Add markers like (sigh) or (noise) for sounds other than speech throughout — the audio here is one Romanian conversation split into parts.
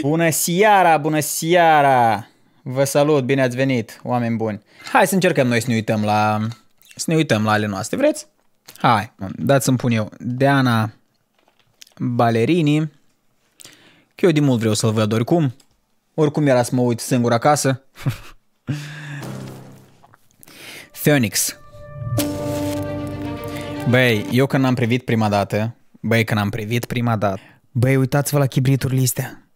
bună seara, bună seara! Vă salut, bine ați venit, oameni buni. Hai să încercăm noi să ne uităm la, să ne uităm la ale noastre, vreți? Hai, dați să-mi pun eu Deana Balerini, că eu de mult vreau să-l văd oricum. Oricum era să mă uit singur acasă. Phoenix. Băi, eu când am privit prima dată, băi, când am privit prima dată, băi, uitați-vă la chibriturile astea.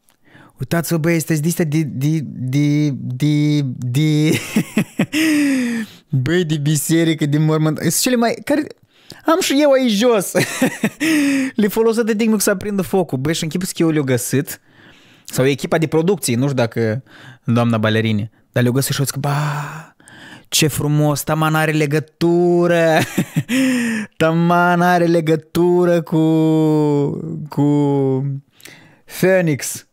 Uitați-vă, băi, este de de, de, de, de, de, (laughs) băi, de biserică, de mormânt. Sunt cele mai, care, am și eu aici jos. (laughs) Le folosesc de dignul să aprindă focul. Băi, și închipă că eu le-o găsit. Sau echipa de producție, nu știu dacă doamna balerine. Dar le-o găsit și o zic, ba, ce frumos, Taman are legătură, (laughs) Taman are legătură cu, cu Phoenix.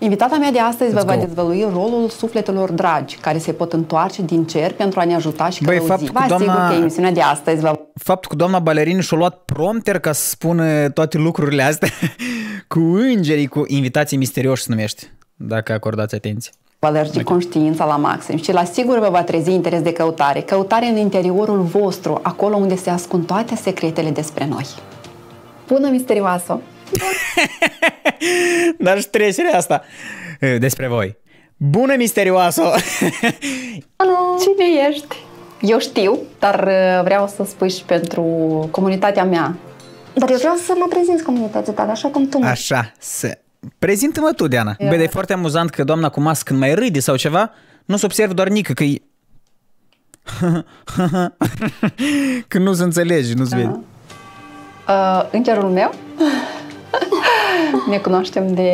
Invitata mea de astăzi Let's vă va go. dezvălui rolul sufletelor dragi care se pot întoarce din cer pentru a ne ajuta și Băi, călăuzi. faptul Vă că asigur doamna- că emisiunea de astăzi vă Faptul că doamna balerini și-a luat prompter ca să spună toate lucrurile astea (laughs) cu îngerii, cu invitații misterioși se numește, dacă acordați atenție. va lărgi conștiința la maxim și la sigur vă va trezi interes de căutare. Căutare în interiorul vostru, acolo unde se ascund toate secretele despre noi. Bună misterioasă! (laughs) Dar și trecerea asta despre voi. Bună misterioasă! (laughs) Cine ești? Eu știu, dar uh, vreau să spui și pentru comunitatea mea. Dar eu vreau să mă prezinți comunitatea ta, așa cum tu mă Așa, să... Prezintă-mă tu, Diana. Bă, dar e foarte amuzant că doamna cu mască când mai râde sau ceva, nu se observă doar nică (laughs) că e... Când nu se înțelege, nu-ți vede. Uh, îngerul meu? Ne cunoaștem de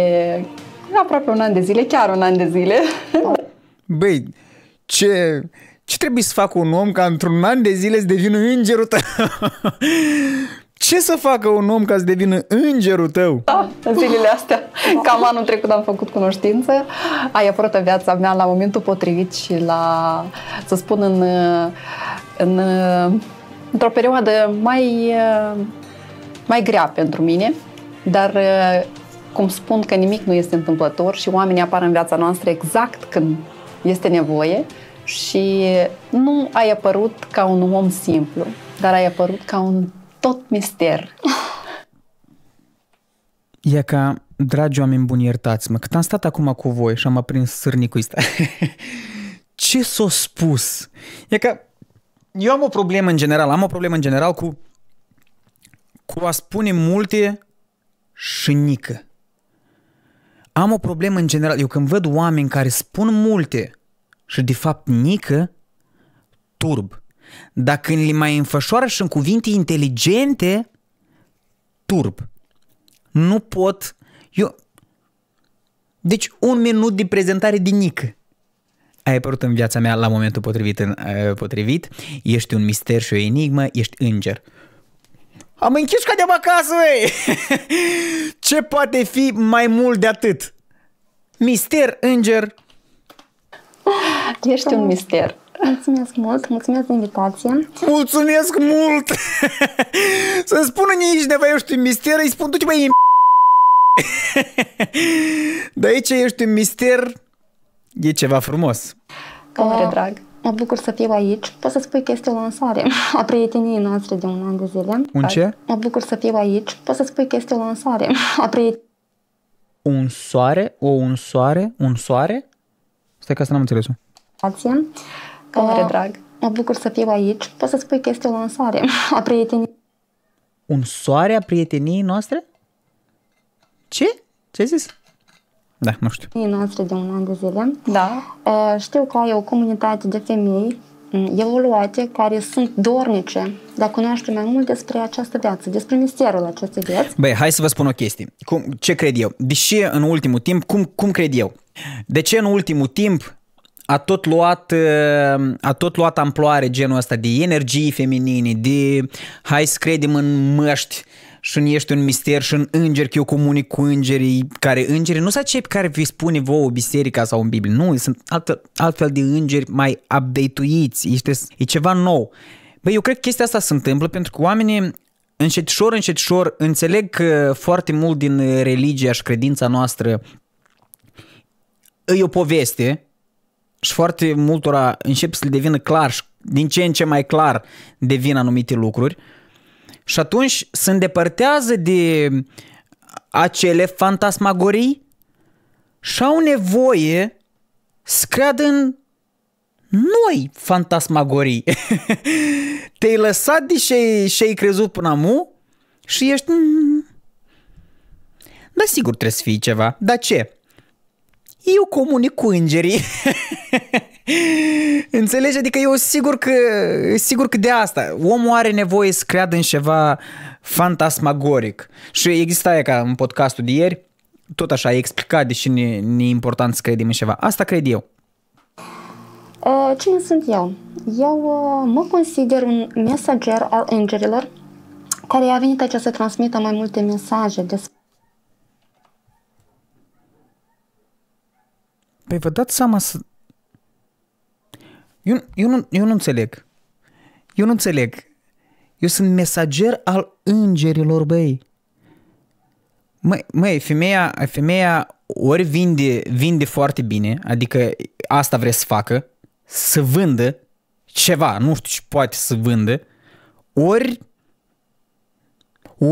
aproape un an de zile, chiar un an de zile. Băi, ce, ce trebuie să facă un om ca într-un an de zile să devină îngerul tău? Ce să facă un om ca să devină îngerul tău? Da, în zilele astea. Cam anul trecut am făcut cunoștință. Ai apărut în viața mea la momentul potrivit și la, să spun, în, în, într-o perioadă mai, mai grea pentru mine, dar cum spun că nimic nu este întâmplător și oamenii apar în viața noastră exact când este nevoie și nu ai apărut ca un om simplu, dar ai apărut ca un tot mister. (laughs) E ca, dragi oameni buni, iertați-mă, cât am stat acum cu voi și am aprins sârnicul ăsta. (laughs) Ce s-o spus? E ca, eu am o problemă în general, am o problemă în general cu, cu a spune multe și șnică. Am o problemă în general, eu când văd oameni care spun multe și de fapt nică, turb. Dar când le mai înfășoară și în cuvinte inteligente, turb. Nu pot... Eu... Deci un minut de prezentare de nică. Ai apărut în viața mea la momentul potrivit, în, uh, potrivit. Ești un mister și o enigmă, ești înger. Am închis ca de acasă, băi! Ce poate fi mai mult de atât? Mister, înger, Ești un mister. Mulțumesc mult, mulțumesc de invitație. Mulțumesc mult! (laughs) Să-mi spună nici cineva ești un mister, îi spun du-te băi (laughs) De aici ești un mister, e ceva frumos. Mare drag. Mă bucur să fiu aici. Pot să spui că este o lansare a prieteniei noastre de un an de zile. Un ce? Mă bucur să fiu aici. Pot să spui că este o lansare a prieteniei Un soare? O un soare? Un soare? Stai că asta n-am înțeles-o. Mare Uh, drag. Mă bucur să fiu aici. Pot să spui că este o lansare a prieteniei Un soare a prieteniei noastre? Ce? Ce ai zis? Da, nu știu. noastre de un an de zile. Da. Uh, Știu că ai o comunitate de femei mm, evoluate care sunt dornice de a cunoaște mai mult despre această viață, despre misterul acestei vieți. Băi, hai să vă spun o chestie. Cum, ce cred eu? Deși în ultimul timp, cum, cum cred eu? De ce în ultimul timp a tot luat, uh, a tot luat amploare genul ăsta de energii feminine, de hai să credem în măști și în ești un mister și în înger, că eu comunic cu îngerii, care îngerii nu sunt cei pe care vi spune vouă biserica sau în Biblie, nu, sunt altfel, altfel de îngeri mai update-uiți, este, e ceva nou. Băi, eu cred că chestia asta se întâmplă pentru că oamenii încetișor, încetișor înțeleg că foarte mult din religia și credința noastră e o poveste și foarte multora încep să le devină clar și din ce în ce mai clar devin anumite lucruri și atunci se îndepărtează de acele fantasmagorii și au nevoie să creadă în noi fantasmagorii. (laughs) Te-ai lăsat de ce, ce ai crezut până amu și ești... Mm, da, sigur trebuie să fii ceva. Dar ce? Eu comunic cu îngerii. (laughs) Înțelegi? Adică eu sigur că, sigur că de asta. Omul are nevoie să creadă în ceva fantasmagoric. Și exista ca în podcastul de ieri, tot așa, ai explicat de ce ne, ne e important să credem în ceva. Asta cred eu. Uh, cine sunt eu? Eu uh, mă consider un mesager al îngerilor care a venit aici să transmită mai multe mesaje despre Păi vă dați seama să... Eu, eu, nu, eu nu înțeleg. Eu nu înțeleg. Eu sunt mesager al îngerilor, băi. Măi, măi femeia, femeia ori vinde, vinde foarte bine, adică asta vrea să facă, să vândă ceva, nu știu ce poate să vândă, ori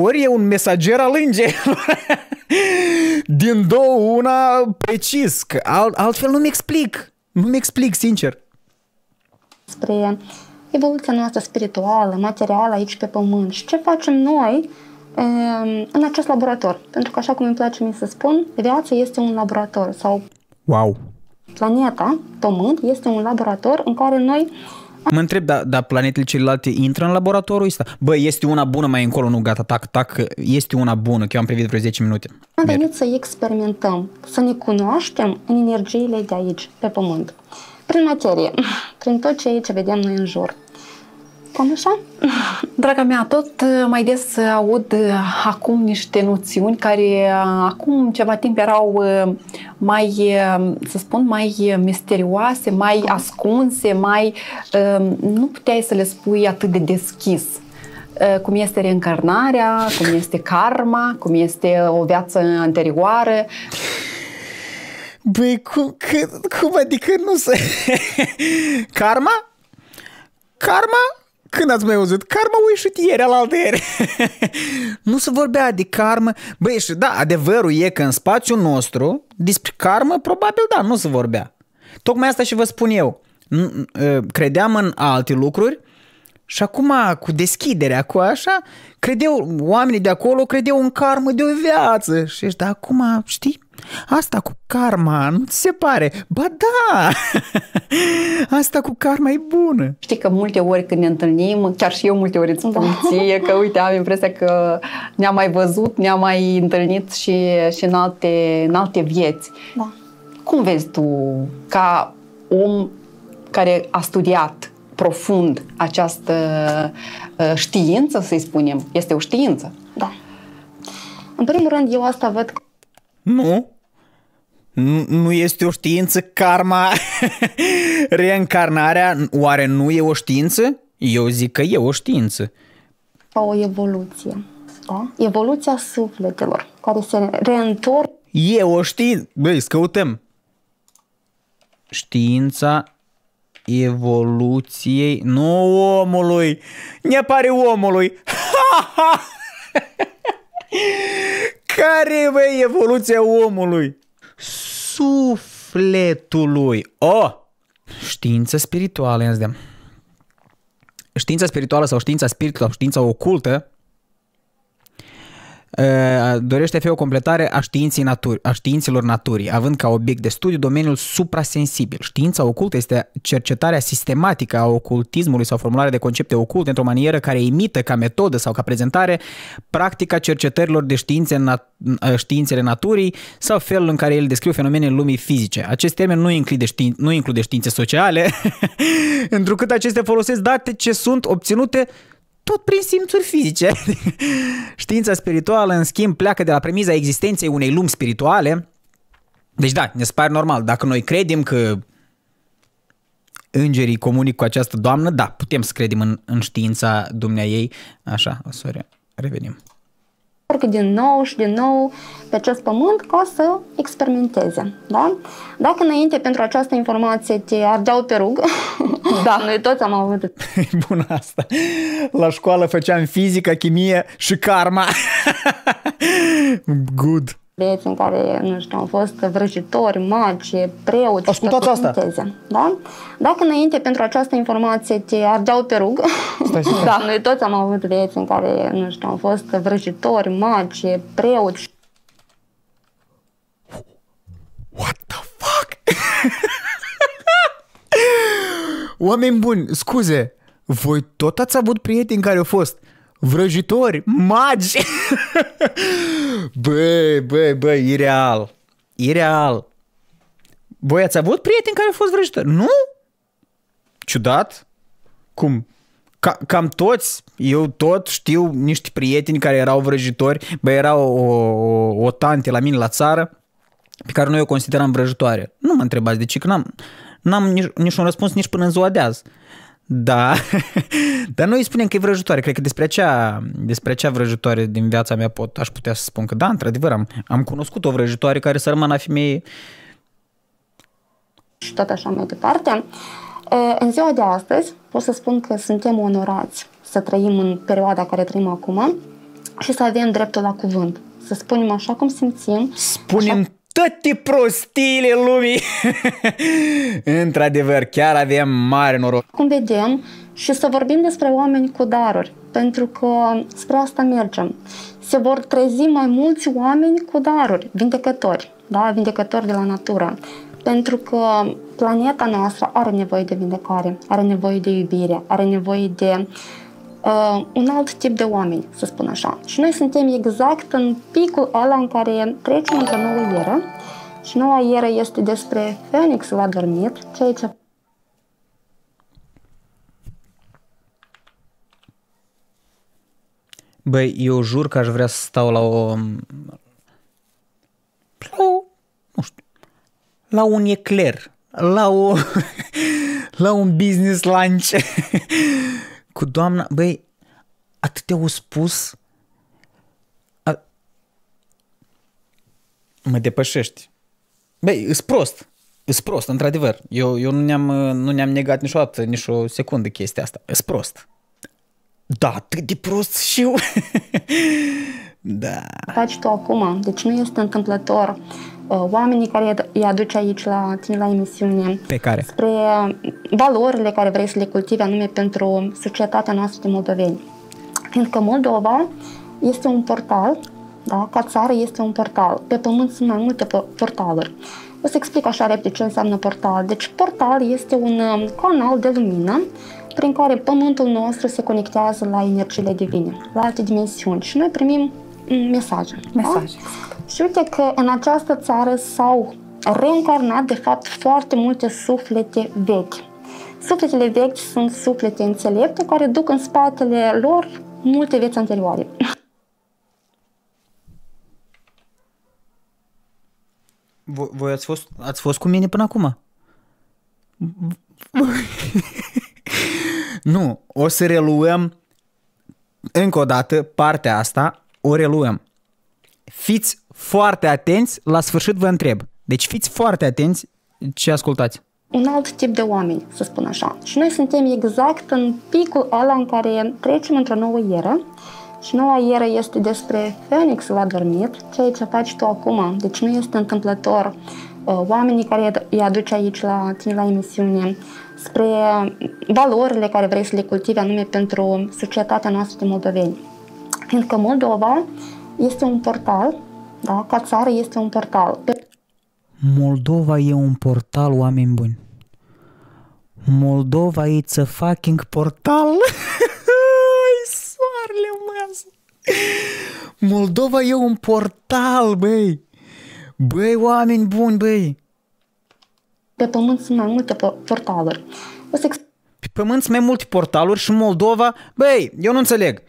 ori e un mesager al îngerilor. (laughs) Din două, una precis, că alt, altfel nu-mi explic. Nu-mi explic, sincer. Spre evoluția noastră spirituală, materială aici pe pământ și ce facem noi ehm, în acest laborator. Pentru că, așa cum îmi place mie să spun, viața este un laborator sau Wow! planeta, Pământ, este un laborator în care noi Mă întreb, dar da, planetele celelalte intră în laboratorul ăsta? Bă, este una bună mai încolo, nu gata, tac, tac, este una bună, că eu am privit vreo 10 minute. am venit să experimentăm, să ne cunoaștem în energiile de aici, pe Pământ. Prin materie, (clears throat) prin tot ce aici vedem noi în jur. Cam așa? Draga mea, tot uh, mai des aud uh, acum niște noțiuni care uh, acum ceva timp erau mai, să spun, mai misterioase, mai ascunse, mai nu puteai să le spui atât de deschis cum este reîncarnarea, cum este karma, cum este o viață anterioară. Băi, cum, cum adică nu se... (laughs) karma? Karma când ați mai auzit? Karma a ieșit ieri, alaltă ieri. (laughs) nu se vorbea de karmă. Băi, și da, adevărul e că în spațiul nostru, despre karmă, probabil da, nu se vorbea. Tocmai asta și vă spun eu. Ă, credeam în alte lucruri și acum, cu deschiderea, cu așa, credeau, oamenii de acolo credeau în karmă de o viață. Și ești, da, acum, știi, Asta cu karma, nu ți se pare? Ba da! (laughs) Asta cu karma e bună. Știi că multe ori când ne întâlnim, chiar și eu multe ori îți spun da. ție că uite, am impresia că ne-am mai văzut, ne-am mai întâlnit și, și în, alte, în alte vieți. Da. Cum vezi tu, ca om care a studiat profund această uh, știință, să-i spunem, este o știință? Da. În primul rând, eu asta văd nu. Nu este o știință karma, (laughs) reîncarnarea, oare nu e o știință? Eu zic că e o știință. O evoluție, da? Evoluția sufletelor, care se reîntorc. E o știință, băi, scăutăm. Știința evoluției, nu omului, ne pare omului. (laughs) Care, băi, evoluția omului? Sufletului. Oh! Știință spirituală, ia Știința spirituală sau știința spiritului sau știința ocultă dorește a fi o completare a, științei naturi, a științelor naturii, având ca obiect de studiu domeniul suprasensibil. Știința ocultă este cercetarea sistematică a ocultismului sau formularea de concepte oculte într-o manieră care imită ca metodă sau ca prezentare practica cercetărilor de științe nat- științele naturii sau felul în care el descriu fenomenele lumii fizice. Acest termen nu include, știin, nu include științe sociale, (laughs) întrucât acestea folosesc date ce sunt obținute tot prin simțuri fizice. (laughs) Știința spirituală, în schimb, pleacă de la premiza existenței unei lumi spirituale. Deci da, ne pare normal. Dacă noi credem că îngerii comunic cu această doamnă, da, putem să credem în, în știința dumnea ei. Așa, o să revenim din nou și din nou pe acest pământ ca să experimenteze. Da? Dacă înainte pentru această informație te ardeau pe rug, (laughs) da. noi toți am avut. (laughs) Bună asta. La școală făceam fizică, chimie și karma. (laughs) Good în care, nu știu, au fost vrăjitori, magi, preoți. Ascultați asta! Da? Dacă înainte pentru această informație te ardeau pe rug, stai, stai. (laughs) da, noi toți am avut vieți în care, nu știu, au fost vrăjitori, magi, preoți. What the fuck? (laughs) Oameni buni, scuze, voi tot ați avut prieteni care au fost vrăjitori, magi. băi, băi, băi, e real. E real. Voi ați avut prieteni care au fost vrăjitori? Nu? Ciudat? Cum? Ca, cam toți, eu tot știu niște prieteni care erau vrăjitori. Bă, era o, o, o tante la mine la țară pe care noi o consideram vrăjitoare. Nu mă întrebați de ce, că n-am, n-am nici, nici un răspuns nici până în ziua de azi. Da, (laughs) dar noi spunem că e vrăjitoare. Cred că despre acea, despre acea vrăjitoare din viața mea pot, aș putea să spun că da, într-adevăr, am, am cunoscut o vrăjitoare care să rămână femeie. Și tot așa mai departe. În ziua de astăzi pot să spun că suntem onorați să trăim în perioada care trăim acum și să avem dreptul la cuvânt. Să spunem așa cum simțim. Spunem așa toate prostiile lumii. (laughs) Într-adevăr, chiar avem mare noroc. Cum vedem și să vorbim despre oameni cu daruri, pentru că spre asta mergem. Se vor trezi mai mulți oameni cu daruri, vindecători, da? vindecători de la natură. Pentru că planeta noastră are nevoie de vindecare, are nevoie de iubire, are nevoie de uh, un alt tip de oameni, să spun așa. Și noi suntem exact în picul ăla în care trecem într-o nouă eră și noua eră este despre Phoenixul adormit, ceea ce Băi, eu jur că aș vrea să stau la o... La o... Nu știu. La un ecler. La o... (laughs) la un business lunch (laughs) cu doamna, băi, atât te-au spus, a... mă depășești. Băi, îs prost, îs prost, într-adevăr. Eu, eu nu, ne-am, nu ne-am negat niciodată, nici o secundă chestia asta. Îs prost. Da, atât de prost și eu. (laughs) da. Faci tu acum, deci nu este întâmplător. Uh, oamenii care îi aduce aici la tine la emisiune. Pe care? Spre valorile care vrei să le cultivi anume pentru societatea noastră de moldoveni. Fiindcă Moldova este un portal, da? ca țară este un portal. Pe pământ sunt mai multe portaluri. O să explic așa repede ce înseamnă portal. Deci portal este un um, canal de lumină prin care pământul nostru se conectează la energiile divine, la alte dimensiuni și noi primim mesaje. Mesaje. Da? Și uite că în această țară s-au reîncarnat, de fapt, foarte multe suflete vechi. Sufletele vechi sunt suflete înțelepte care duc în spatele lor multe vieți anterioare. Voi ați fost, ați fost cu mine până acum? (laughs) nu, o să reluăm încă o dată partea asta, o reluăm. Fiți foarte atenți, la sfârșit vă întreb. Deci fiți foarte atenți ce ascultați. Un alt tip de oameni, să spun așa. Și noi suntem exact în picul ăla în care trecem într-o nouă eră și noua eră este despre Phoenixul adormit, ceea ce faci tu acum. Deci nu este întâmplător uh, oamenii care îi aduci aici la tine la emisiune spre valorile care vrei să le cultivi anume pentru societatea noastră de moldoveni. Fiindcă Moldova este un portal da? Ca țară este un portal. Moldova e un portal, oameni buni. Moldova e a fucking portal. (laughs) Soarele masă. Moldova e un portal, băi. Băi, oameni buni, băi. Pe pământ sunt mai multe portaluri. O să pe pământ sunt mai multe portaluri și Moldova, băi, eu nu înțeleg.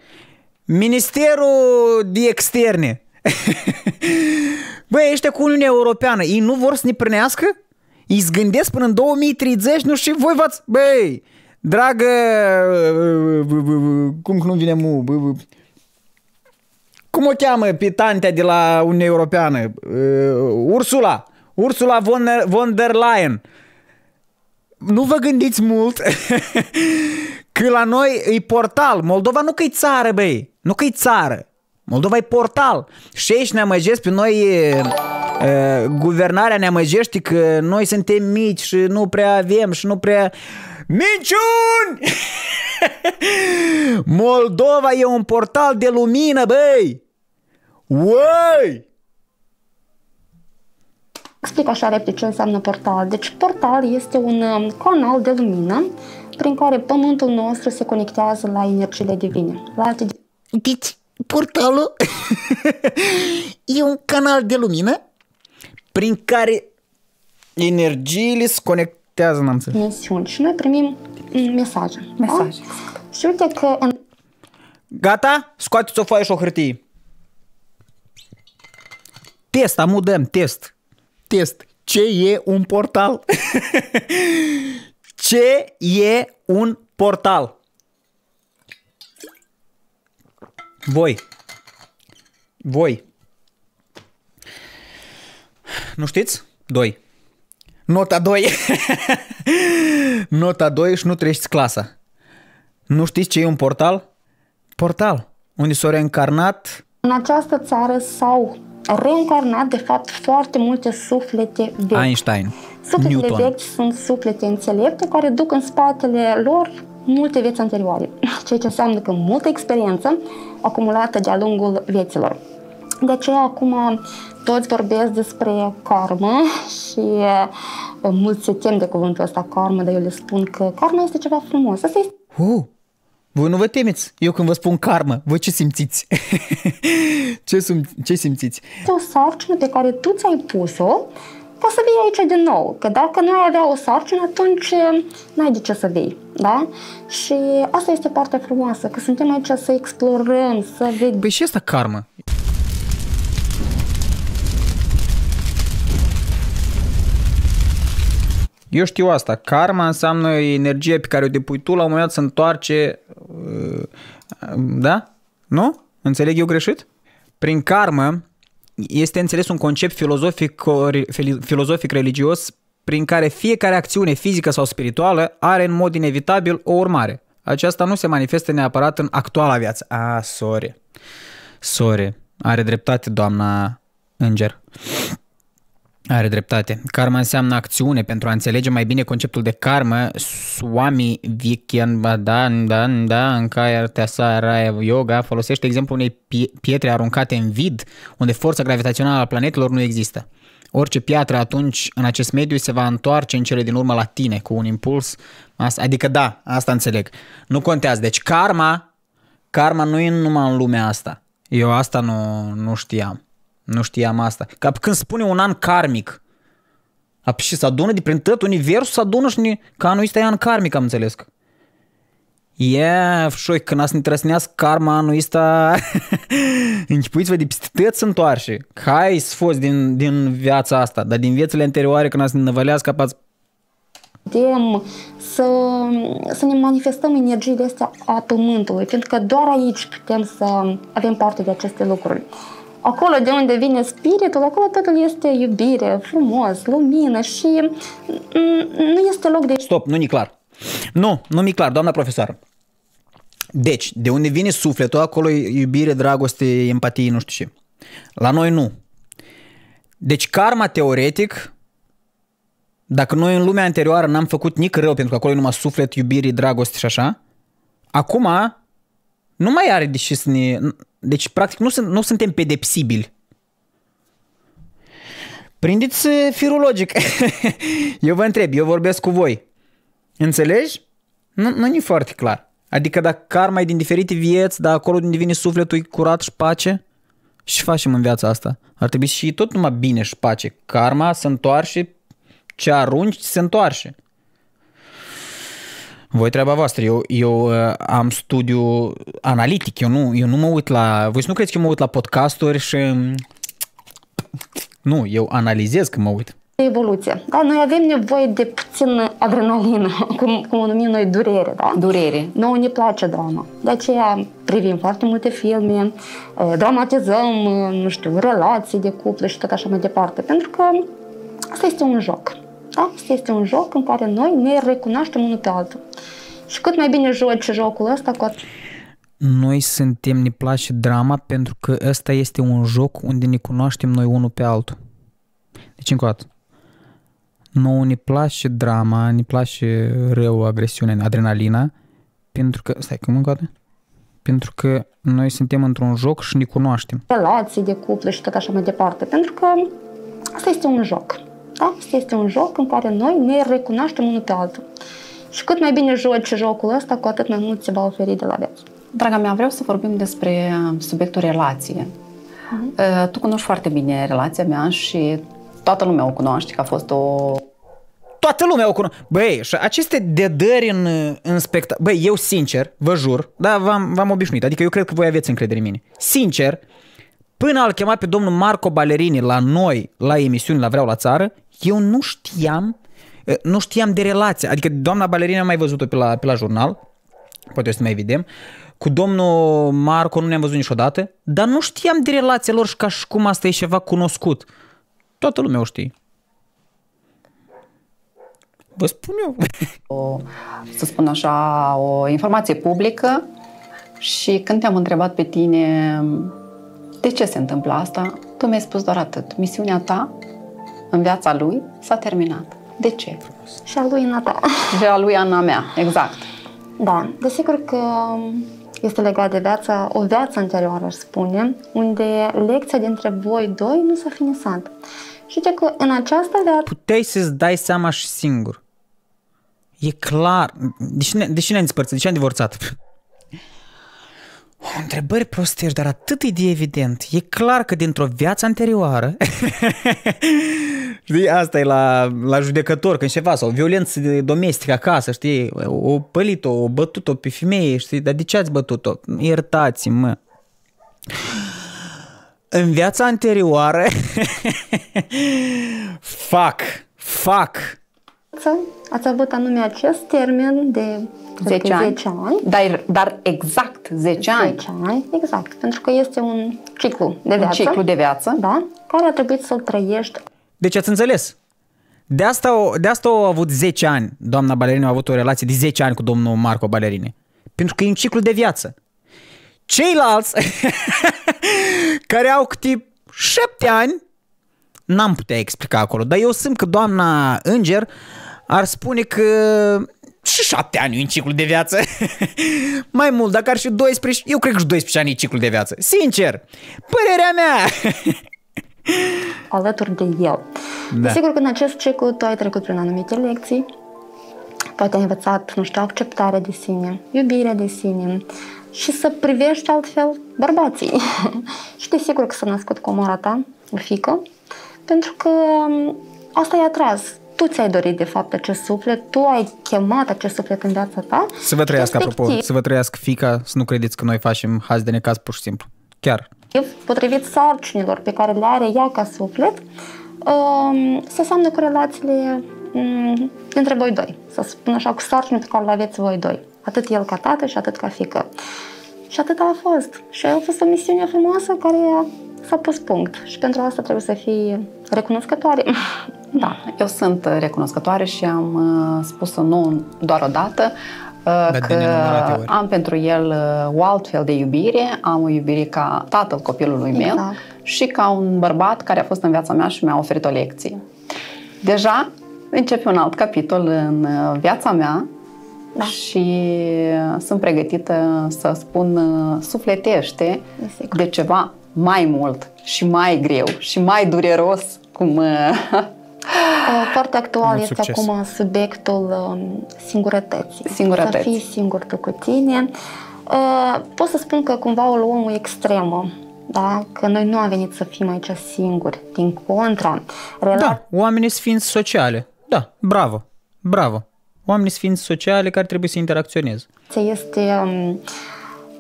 Ministerul de externe. (laughs) băi, ăștia cu Uniunea Europeană, ei nu vor să ne prânească? Ei îți gândesc până în 2030, nu știu, voi v-ați... Băi, dragă... Cum nu vine mu... Cum o cheamă pe tantea de la Uniunea Europeană? Ursula. Ursula von, von der Leyen nu vă gândiți mult (laughs) că la noi e portal. Moldova nu că e țară, băi. Nu că e țară. Moldova e portal. Și aici ne amăgesc pe noi e, e, guvernarea ne amăgește că noi suntem mici și nu prea avem și nu prea... Minciuni! (laughs) Moldova e un portal de lumină, băi! Uai! Explic așa repede ce înseamnă portal. Deci portal este un um, canal de lumină prin care pământul nostru se conectează la energiile divine. La alte... Deci, portalul (laughs) e un canal de lumină prin care energiile se conectează, n-am Misiuni. Și noi primim mesaje. Mesaje. Da? Și uite că... În... Gata? Scoateți o foaie și o hârtie. Test, amudăm, test test. Ce e un portal? (laughs) Ce e un portal? Voi. Voi. Nu știți? Doi. Nota 2. (laughs) Nota 2 și nu treceți clasa. Nu știți ce e un portal? Portal. Unde s-a reîncarnat în această țară s-au reîncarnat, de fapt, foarte multe suflete vechi. Einstein, Sufletele Newton. vechi sunt suflete înțelepte care duc în spatele lor multe vieți anterioare, (laughs) ceea ce înseamnă că multă experiență acumulată de-a lungul vieților. De aceea acum toți vorbesc despre karmă și uh, mulți se tem de cuvântul ăsta karmă, dar eu le spun că karma este ceva frumos. Asta este uh, voi nu vă temeți? Eu când vă spun karmă, voi ce simțiți? (laughs) ce, sum- ce simțiți? o sarcină pe care tu ți-ai pus-o ca să vii aici din nou. Că dacă nu ai avea o sarcină, atunci n-ai de ce să vii. Da? Și asta este partea frumoasă, că suntem aici să explorăm, să vedem. Păi și asta karmă. Eu știu asta. Karma înseamnă energia pe care o depui tu, la un moment dat se întoarce... Uh, da? Nu? Înțeleg eu greșit? Prin karmă este înțeles un concept filozofic, filozofic religios prin care fiecare acțiune fizică sau spirituală are în mod inevitabil o urmare. Aceasta nu se manifestă neapărat în actuala viață. Ah, sorry. Sorry. Are dreptate doamna înger. Are dreptate. Karma înseamnă acțiune. Pentru a înțelege mai bine conceptul de karma, Swami Vikyanbadan, da, da, în care Raya Yoga folosește exemplul unei pietre aruncate în vid, unde forța gravitațională a planetelor nu există. Orice piatră atunci în acest mediu se va întoarce în cele din urmă la tine cu un impuls. Adică da, asta înțeleg. Nu contează. Deci karma, karma nu e numai în lumea asta. Eu asta nu, nu știam. Nu știam asta. Ca când spune un an karmic, și se adună de prin tot universul, se adună și ne... ca anul ăsta e an karmic, am înțeles. E, yeah, șoi, când ați ne trăsnească karma anul ăsta, (laughs) închipuiți-vă de peste tot se întoarce. Hai să fost din, din viața asta, dar din viețile anterioare când ați ne năvălească, apați putem să, să ne manifestăm energiile astea a pământului, pentru că doar aici putem să avem parte de aceste lucruri acolo de unde vine spiritul, acolo totul este iubire, frumos, lumină și nu este loc de... Stop, nu-i clar. Nu, nu mi clar, doamna profesoară. Deci, de unde vine sufletul, acolo e iubire, dragoste, empatie, nu știu ce. La noi nu. Deci karma teoretic, dacă noi în lumea anterioară n-am făcut nic rău, pentru că acolo e numai suflet, iubire, dragoste și așa, acum nu mai are de ce să ne... Deci, practic, nu, sunt, nu suntem pedepsibili. Prindeți firul logic. (laughs) eu vă întreb, eu vorbesc cu voi. Înțelegi? Nu, nu e foarte clar. Adică dacă karma e din diferite vieți, dar acolo unde vine sufletul e curat și pace, și facem în viața asta? Ar trebui și tot numai bine și pace. Karma se întoarce, ce arunci se întoarce. Voi treaba voastră, eu, eu uh, am studiu analitic, eu nu, eu nu mă uit la... Voi să nu credeți că eu mă uit la podcasturi și... um, Nu, eu analizez când mă uit. evoluție. Da? Noi avem nevoie de puțin adrenalină, (laughs) cum, cum o numim noi durere. Da? Durere. Nouă ne place drama. De aceea privim foarte multe filme, eh, dramatizăm, eh, nu știu, relații de cuplu și tot așa mai departe. Pentru că asta este un joc. Da? Asta este un joc în care noi ne recunoaștem unul pe altul. Și cât mai bine joci jocul ăsta, cu atât Noi suntem, ne place drama pentru că ăsta este un joc unde ne cunoaștem noi unul pe altul. Deci încă o dată. Nouă ne place drama, ne place rău, agresiunea, adrenalina, pentru că... Stai, cum încă o dată? Pentru că noi suntem într-un joc și ne cunoaștem. relații de cuplu și tot așa mai departe. Pentru că asta este un joc. Da? Asta este un joc în care noi ne recunoaștem unul pe altul. Și cât mai bine joci jocul ăsta, cu atât mai mult ți va oferi de la viață. Draga mea, vreau să vorbim despre subiectul relație. Uh, Tu cunoști foarte bine relația mea și toată lumea o cunoaște că a fost o Toată lumea o cunoaște. Băi, și aceste dedări în, în spectacol... Băi, eu sincer, vă jur, da, v-am, v-am obișnuit, adică eu cred că voi aveți încredere în mine. Sincer, până al chema pe domnul Marco Ballerini la noi, la emisiuni, la Vreau la Țară, eu nu știam, eh, nu știam de relație. Adică doamna Ballerini am mai văzut-o pe la, pe la jurnal, poate o să mai vedem. Cu domnul Marco nu ne-am văzut niciodată, dar nu știam de relația lor și ca și cum asta e ceva cunoscut. Toată lumea o știe. Vă spun eu. (laughs) o, să spun așa, o informație publică și când te-am întrebat pe tine de ce se întâmplă asta, tu mi-ai spus doar atât. Misiunea ta în viața lui s-a terminat. De ce? Și a lui Nata. (laughs) Și a lui Ana mea, exact. Da, desigur că este legat de viața, o viață anterioară, aș spune, unde lecția dintre voi doi nu s-a finisat. Și uite că în această viață Puteai să-ți dai seama și singur. E clar. Deși, ne, deși ne-am despărțit, deși am divorțat. O, întrebări prostești, dar atât e de evident. E clar că dintr-o viață anterioară, (laughs) știi, asta e la, la judecător, când ceva, sau violență domestică acasă, știi, o pălit-o, o bătut-o pe femeie, știi, dar de ce ați bătut-o? Iertați-mă. În viața anterioară, (laughs) fac, fac, ați avut anume acest termen de cred 10 că ani. 10 ani. Dar, dar exact 10 ani. 10 ani, exact, pentru că este un ciclu de Un viață. ciclu de viață. Da, care a trebuit să-l trăiești Deci ați înțeles. De asta, o, de asta au avut 10 ani, doamna Balerini a avut o relație de 10 ani cu domnul Marco Balerini. Pentru că e un ciclu de viață. Ceilalți (laughs) care au câte 7 ani, n-am putea explica acolo, dar eu simt că doamna Înger ar spune că și 7 ani e un ciclu de viață. (laughs) Mai mult, dacă ar fi 12, eu cred că și 12 ani e ciclu de viață. Sincer, părerea mea. (laughs) alături de el. Da. Desigur că în acest ciclu tu ai trecut prin anumite lecții, poate ai învățat, nu știu, acceptarea de sine, iubirea de sine și să privești altfel bărbații. (laughs) și desigur că s-a născut comora ta, o fică, pentru că um, asta i-a atras. Tu ți-ai dorit de fapt acest suflet, tu ai chemat acest suflet în viața ta. Să vă trăiască, apropo, Respectiv, să vă trăiască fica, să nu credeți că noi facem haz de necaz pur și simplu. Chiar. potrivit sarcinilor pe care le are ea ca suflet, um, se seamnă cu relațiile um, între voi doi. Să spun așa, cu sarcinile pe care le aveți voi doi. Atât el ca tată și atât ca fică. Și atât a fost. Și a fost o misiune frumoasă care s-a pus punct. Și pentru asta trebuie să fii recunoscătoare. (laughs) da. Eu sunt uh, recunoscătoare și am uh, spus-o nu doar o dată, uh, de că nenumărate ori. am pentru el uh, o altfel de iubire, am o iubire ca tatăl copilului meu Exact. și ca un bărbat care a fost în viața mea și mi-a oferit o lecție. Deja începe un alt capitol în uh, viața mea Da. și uh, sunt pregătită să spun uh, sufletește Desigur. de ceva mai mult și mai greu și mai dureros cum uh, Uh, (laughs) Foarte actual Mult este succes. acum subiectul um, singurătății. Singurătății. Să fii singur tu cu tine. Uh, Pot să spun că cumva o luăm o extremă. Da? Că noi nu am venit să fim aici singuri. Din contra, rela- Da, oamenii sunt ființe sociale. Da, bravo, bravo. Oamenii sunt ființe sociale care trebuie să interacționeze. Este um,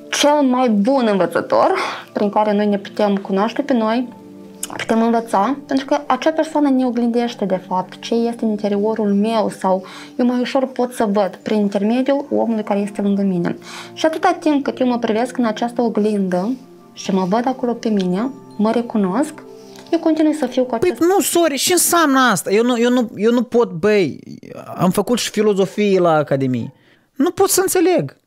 cel mai bun învățător prin care noi ne putem cunoaște pe noi, putem învăța, pentru că acea persoană ne oglindește de fapt ce este în interiorul meu sau eu mai ușor pot să văd prin intermediul omului care este lângă mine. Și atâta timp cât eu mă privesc în această oglindă și mă văd acolo pe mine, mă recunosc, eu continui să fiu cu acest... Păi nu, sorry, ce înseamnă asta? Eu nu, eu nu, eu nu pot, băi, am făcut și filozofie la Academie. Nu pot să înțeleg.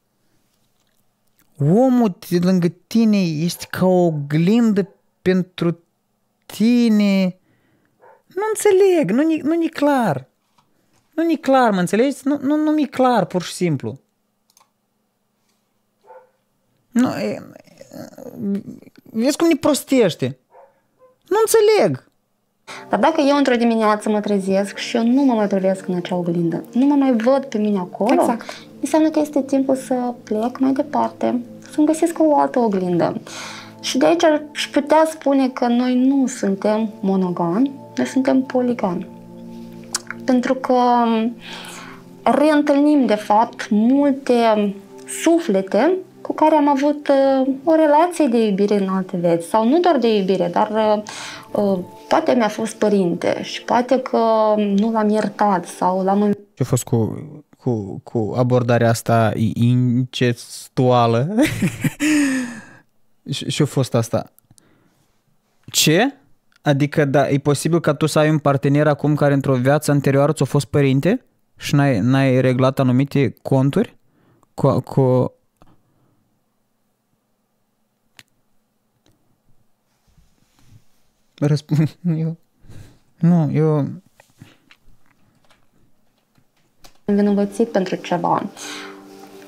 Omul de lângă tine este ca o oglindă pentru tine. Nu înțeleg, nu e nu clar. Nu e clar, mă înțelegi? Nu, nu, nu e clar, pur și simplu. Nu, e, vezi cum ne prostește. Nu înțeleg. Dar dacă eu într-o dimineață mă trezesc și eu nu mă mai privesc în acea oglindă, nu mă mai văd pe mine acolo, Exact. înseamnă că este timpul să plec mai departe, să-mi găsesc o altă oglindă. Și de aici aș putea spune că noi nu suntem monogami, noi suntem poligami. Pentru că reîntâlnim, de fapt, multe suflete cu care am avut uh, o relație de iubire în alte vieți. Sau nu doar de iubire, dar uh, uh, poate mi-a fost părinte și poate că nu l-am iertat sau l-am Ce a fost cu, cu, cu abordarea asta incestuală? (laughs) și ce a fost asta? Ce? Adică da, e posibil ca tu să ai un partener acum care într-o viață anterioară ți-a fost părinte și n-ai, n-ai reglat anumite conturi cu, cu Răspund, (laughs) eu... Nu, eu... învinovățit pentru ceva.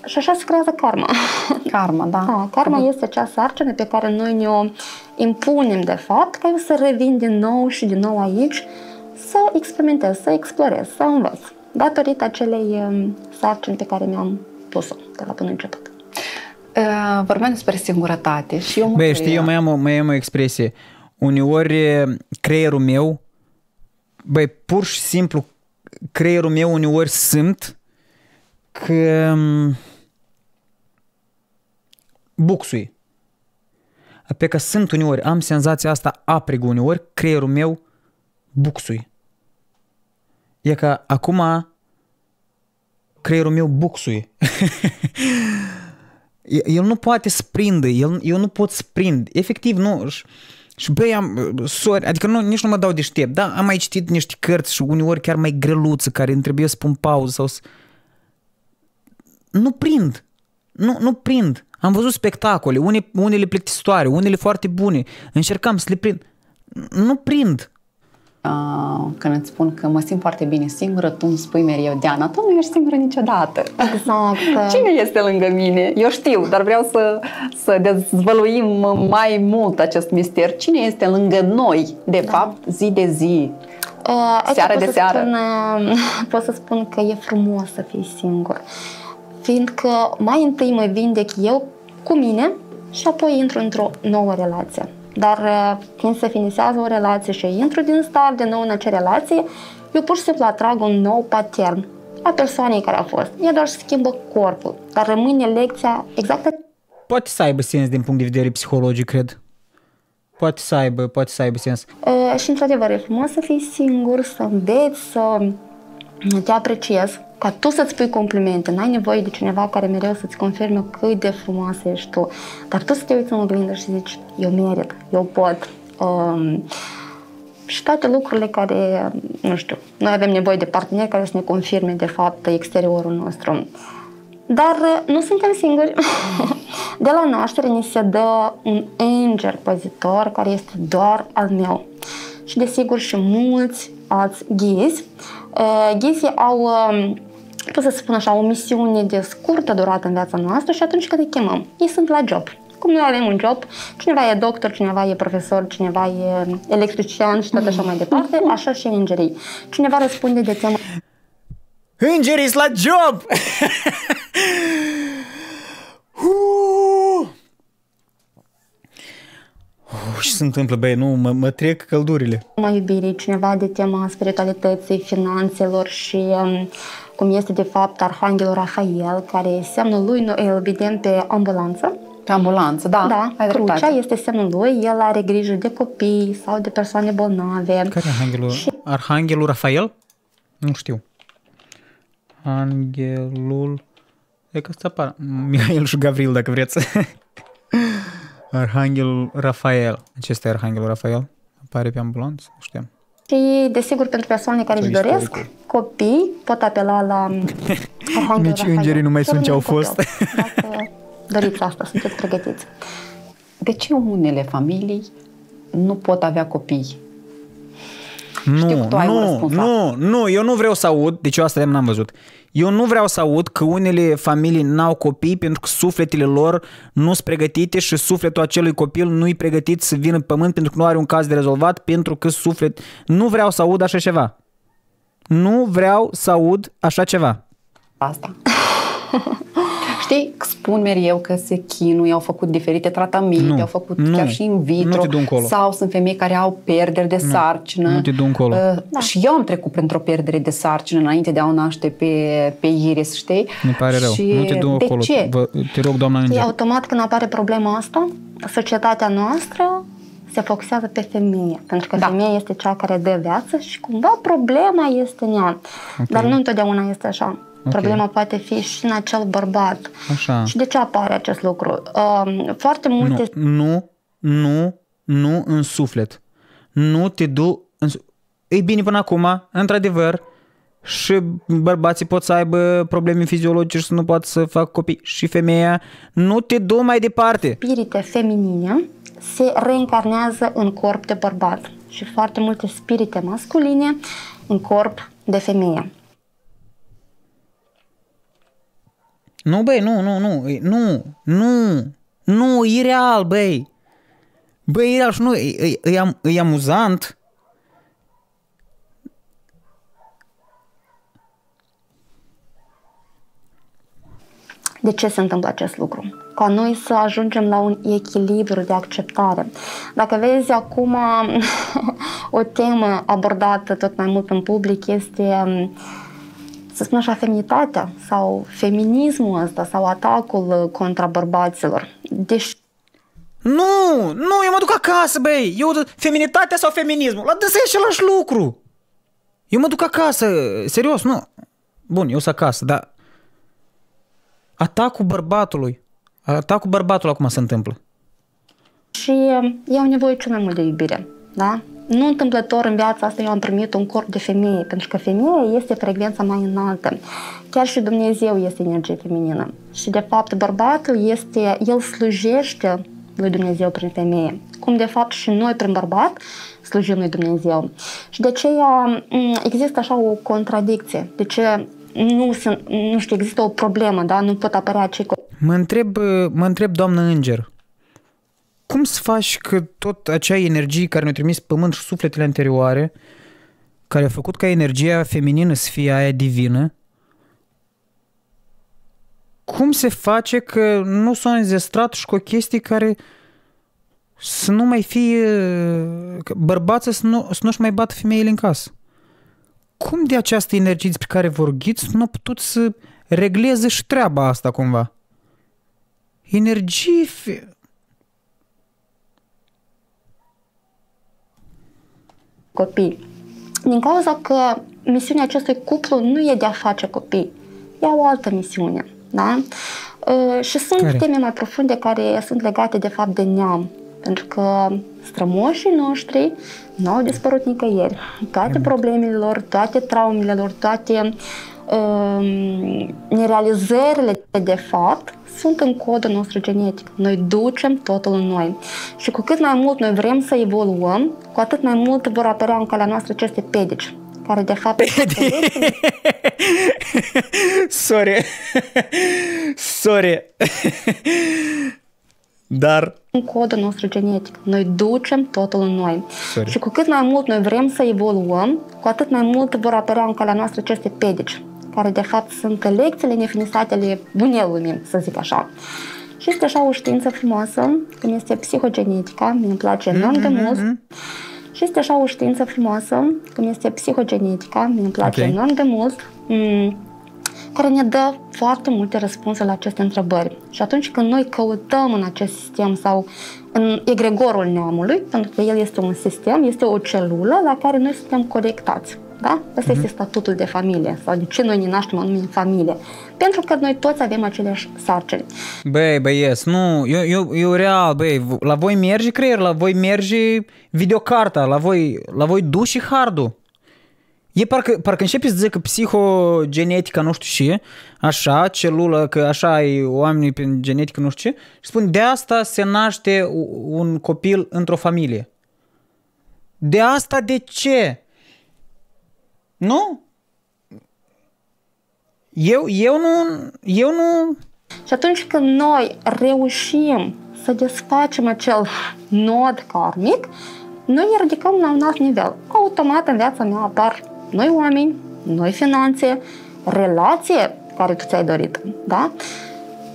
Și așa se creează karma. (laughs) Karma, da. Da, karma este acea sarcină pe care noi ne-o impunem de fapt, ca eu să revin din nou și din nou aici, să experimentez, să explorez, să învăț, datorită acelei um, sarcini pe care mi-am pus-o de la până început. Uh, vorbeam despre singurătate și eu mă Băi, știi, eu mai am, o, mai am o expresie. Uneori creierul meu, băi, pur și simplu creierul meu uneori simt că buxui. Pe că sunt uneori, am senzația asta aprigă uneori, creierul meu buxui. E că acum creierul meu buxui. (laughs) el nu poate sprinde, el, eu nu pot sprind. Efectiv, nu. Și, și băi, am, sorry, adică nu, nici nu mă dau deștept, da? Am mai citit niște cărți și uneori chiar mai greluță care îmi trebuie să pun pauză sau să... Nu prind. Nu, nu prind. Am văzut spectacole, une, unele plictisitoare, unele foarte bune. Încercam să le prind. Nu prind. Uh, când îți spun că mă simt foarte bine singură, tu îmi spui mereu, Diana, tu nu ești singură niciodată. Exact. (laughs) Cine este lângă mine? Eu știu, dar vreau să, să dezvăluim mai mult acest mister. Cine este lângă noi, de da. fapt, zi de zi? Uh, seară de pot seară. Să spun, (laughs) pot să spun că e frumos să fii singur. Fiindcă mai întâi mă vindec eu cu mine și apoi intru într-o nouă relație. Dar când se finisează o relație și intru din start din nou în acea relație, eu pur și simplu atrag un nou patern a persoanei care a fost. Ea doar se schimbă corpul, dar rămâne lecția exact Poate să aibă sens din punct de vedere psihologic, cred. Poate să aibă, poate să aibă sens. Uh, și într-adevăr e frumos să fii singur, să înveți, să te apreciezi, ca tu să-ți pui complimente. N-ai nevoie de cineva care mereu să-ți confirme cât de frumoasă ești tu. Dar tu să te uiți în oglindă și zici, eu merit, eu pot. Um, și toate lucrurile care, nu știu, noi avem nevoie de parteneri care să ne confirme de fapt exteriorul nostru. Dar nu suntem singuri. (laughs) De la naștere ni se dă un înger păzitor care este doar al meu. Și desigur și mulți alți ghizi. Ghizii au, pot să spun așa, o misiune de scurtă durată în viața noastră și atunci când îi chemăm, ei sunt la job. Cum noi avem un job, cineva e doctor, cineva e profesor, cineva e electrician și tot așa mai departe, așa și îngerii. Cineva răspunde de temă Îngerii la job! (laughs) uh! Uh, ce se întâmplă, băi, nu, mă, mă trec căldurile. Tema iubirii, cineva de tema spiritualității, finanțelor și um, cum este de fapt Arhanghelul Rafael, care semnul lui noi îl vedem pe ambulanță. Pe ambulanță, da. Da, ai crucea dreptate. este semnul lui, el are grijă de copii sau de persoane bolnave. Care e Arhanghelul? Arhanghelul Rafael? Nu știu. Anghelul... E că ăsta apar. Mihail și Gavril, dacă vreți. (laughs) Arhanghelul Rafael. Acesta e Arhanghelul Rafael? Apare pe ambulanță? Nu știam. Și, desigur, pentru persoane care își Sau doresc istoricul. copii, pot apela la Arhanghelul Nici Rafael. îngerii nu mai Chiar sunt ce au un copil. fost. Dacă doriți asta, sunteți pregătiți. De ce unele familii nu pot avea copii? Nu, Știu că tu ai un nu, răspuns la nu, nu, eu nu vreau să aud, deci eu asta n-am văzut. Eu nu vreau să aud că unele familii n-au copii pentru că sufletele lor nu sunt pregătite și sufletul acelui copil nu-i pregătit să vină pe pământ pentru că nu are un caz de rezolvat, pentru că suflet... Nu vreau să aud așa ceva. Nu vreau să aud așa ceva. asta. (laughs) Știi, spun mereu că se chinuie, au făcut diferite tratamente, Nu, au făcut nu, chiar și in vitro, nu te du încolo. sau sunt femei care au pierderi de sarcină. nu te du încolo. Uh, da. Și eu am trecut printr-o pierdere de sarcină înainte de a o naște pe, pe Iris, știi? Mi pare rău. Și nu te du de acolo. ce? Vă, te rog, doamna Și Înger. automat când apare problema asta, societatea noastră se focusează pe femeie, pentru că Da. femeia este cea care dă viață și cumva problema este în ea. Dar nu întotdeauna este așa. Problema poate fi și în acel bărbat. Așa. Și de ce apare acest lucru? Um, foarte multe Nu, nu, nu, nu în suflet. Nu te du în su- Ei bine până acum, într-adevăr, și bărbații pot să aibă probleme fiziologice și să nu poată să facă copii. Și femeia, nu te du mai departe. spirite feminine se reîncarnează în corp de bărbat și foarte multe spirite masculine în corp de femeie. Nu, băi, nu, nu, nu, e- nu, nu, nu, e real, băi. Băi, e real și nu, e, e, e, am- e amuzant. De ce se întâmplă acest lucru? Ca noi să ajungem la un echilibru de acceptare. Dacă vezi acum (laughs) o temă abordată tot mai mult în public este, să spun așa, feminitatea sau feminismul ăsta sau atacul contra bărbaților. Deci Nu, nu, eu mă duc acasă, băi. Eu, feminitatea sau feminismul? La dânsă e același lucru. Eu mă duc acasă, serios, nu. Bun, eu sunt acasă, dar atacul bărbatului, atacul bărbatului acum se întâmplă. și eu am nevoie cel mai mult de iubire. Da? Nu întâmplător în viața asta eu am primit un corp de femeie, pentru că femeia este frecvența mai înaltă. Chiar și Dumnezeu este energie feminină. Și de fapt bărbatul este, el slujește lui Dumnezeu prin femeie. Cum de fapt și noi prin bărbat slujim lui Dumnezeu. Și de aceea m, există așa o contradicție. De ce nu, se, nu știu, există o problemă, da? Nu pot apărea cei Mă întreb, mă întreb, doamnă Înger, cum să faci că tot acea energie care ne-a trimis pământ și sufletele anterioare, care a făcut ca energia feminină să fie aia divină, cum se face că nu s-au înzestrat și cu chestii care să nu mai fie că bărbații să, nu, să nu-și mai bată femeile în casă? Cum de această energie despre care vorbiți nu a putut să regleze și treaba asta cumva? Energie... Fe... copii. Din cauza că misiunea acestui cuplu nu e de a face copii, e o altă misiune. Da? Uh, Și sunt Care? teme mai profunde care sunt legate de fapt de neam. Pentru că strămoșii noștri nu au dispărut nicăieri. Toate problemele lor, toate traumele lor, toate um, nerealizările de fapt sunt în codul nostru genetic. Noi ducem totul în noi. Și cu cât mai mult noi vrem să evoluăm, cu atât mai mult vor apărea în calea noastră aceste pedici, care de fapt (laughs) Sorry. Sorry. Dar... în codul nostru genetic. Noi ducem totul în noi. Sorry. Și cu cât mai mult noi vrem să evoluăm, cu atât mai mult vor apărea în calea noastră aceste pedici, care de fapt sunt lecțiile nefinisate ale bunei lumii, să zic așa. Și este așa o știință frumoasă, cum este psihogenetica, mi îmi place enorm de mult. Și este așa o știință frumoasă, cum este psihogenetica, mi îmi place Ok. enorm de mult. Mm, care ne dă foarte multe răspunsuri la aceste întrebări. Și atunci când noi căutăm în acest sistem sau în egregorul neamului, pentru că el este un sistem, este o celulă la care noi suntem conectați. Da? Asta este statutul de familie sau de ce noi ne naștem anume în familie. Pentru că noi toți avem aceleași sarcini. Băi, băieți, nu, eu, eu, eu real, băi, la voi merge creier, la voi merge videocarta, la voi, la voi du și hardul. E parcă, parcă începi să zic că psihogenetica nu știu ce, așa, celulă, că așa e oamenii prin genetică nu știu ce, și spun de asta se naște un copil într-o familie. De asta de ce? Nu? Eu, eu nu, eu nu... Și atunci când noi reușim să desfacem acel nod karmic, noi ne ridicăm la un alt nivel. Automat în viața mea apar noi oameni, noi finanțe, relație care tu ți-ai dorit, da?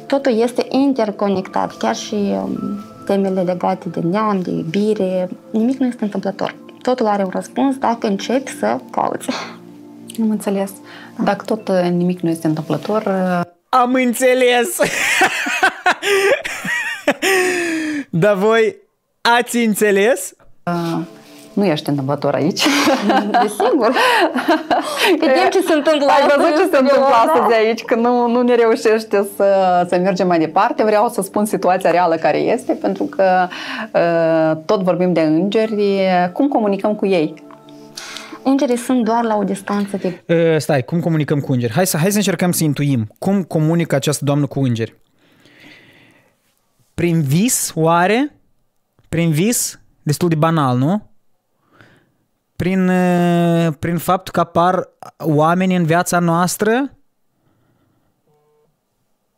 Totul este interconectat, chiar și um, temele legate de neam, de iubire, nimic nu este întâmplător. Totul are un răspuns dacă începi să cauți. Am înțeles. Dacă tot uh, nimic nu este întâmplător... Uh, Am înțeles! Dar voi ați înțeles? Uh, nu ești întâmplător aici. (laughs) Desigur. (laughs) Vedem ce se întâmplă Ai văzut ce se întâmplă astăzi aici, că nu, nu ne reușește să, să mergem mai departe. Vreau să spun situația reală care este, pentru că uh, tot vorbim de îngeri. Cum comunicăm cu ei? Îngerii sunt doar la o distanță de... Uh, stai, cum comunicăm cu îngeri? Hai să, hai să încercăm să intuim. Cum comunică această doamnă cu îngeri? Prin vis, oare? Prin vis? Destul de banal, nu? Prin, uh, prin faptul că apar oameni în viața noastră?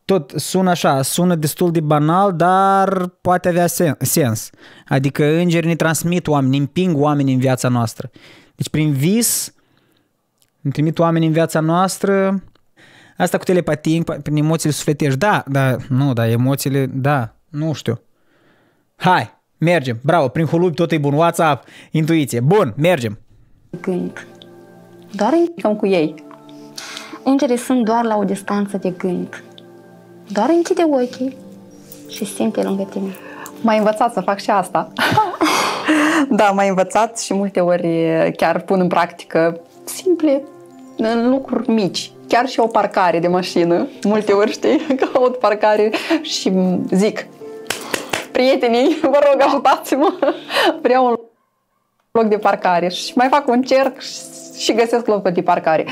Tot sună așa, sună destul de banal, dar poate avea sens. Adică îngerii ne transmit oameni, ne împing oameni în viața noastră. Deci prin vis îmi trimit oameni în viața noastră. Asta cu telepatie, prin emoțiile sufletești. Da, da, nu, da, emoțiile, da, nu știu. Hai, mergem, bravo, prin hulubi tot e bun, WhatsApp, intuiție. Bun, mergem. Gând. Doar Cam cu ei. Îngerii sunt doar la o distanță de gând. Doar închide ochii și simte lângă tine. M-ai învățat să fac și asta. (laughs) da, m-ai învățat și multe ori chiar pun în practică simple în lucruri mici. Chiar și o parcare de mașină. Multe ori, știi, (laughs) caut parcare și zic prietenii, (laughs) vă rog, ajutați-mă, vreau un loc de parcare și mai fac un cerc și găsesc locul de parcare.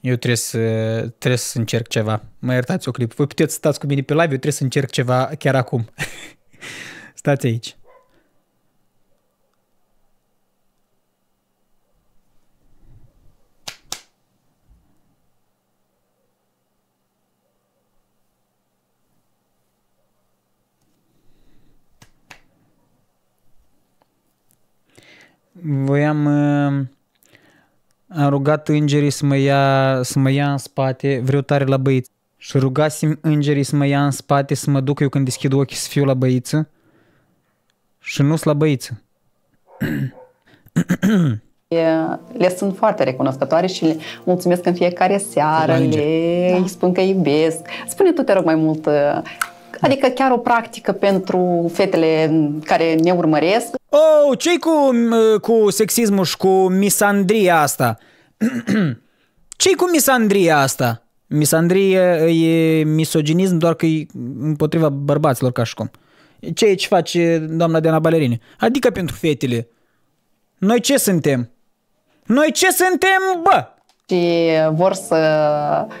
Eu trebuie să, trebuie să încerc ceva. Mă iertați o clip. Voi puteți să stați cu mine pe live, eu trebuie să încerc ceva chiar acum. (laughs) Stați aici. Voiam... Uh, am rugat îngerii să mă ia, să mă ia în spate, vreau tare la băiță. Și rugasem îngerii să mă ia în spate, să mă duc eu când deschid ochii să fiu la băiță. Și nu la băiță. (coughs) le sunt foarte recunoscătoare și le mulțumesc în fiecare seară, le da. îi spun că iubesc. Spune tu, te rog, mai mult, uh, adică chiar o practică pentru fetele care ne urmăresc. Oh, ce cu, uh, cu sexismul și cu misandria asta? (clears throat) ce cu misandria asta? Misandrie e misoginism doar că e împotriva bărbaților ca și cum. Ce e ce face doamna Diana Balerini? Adică pentru fetele. Noi ce suntem? Noi ce suntem, bă? Și vor să,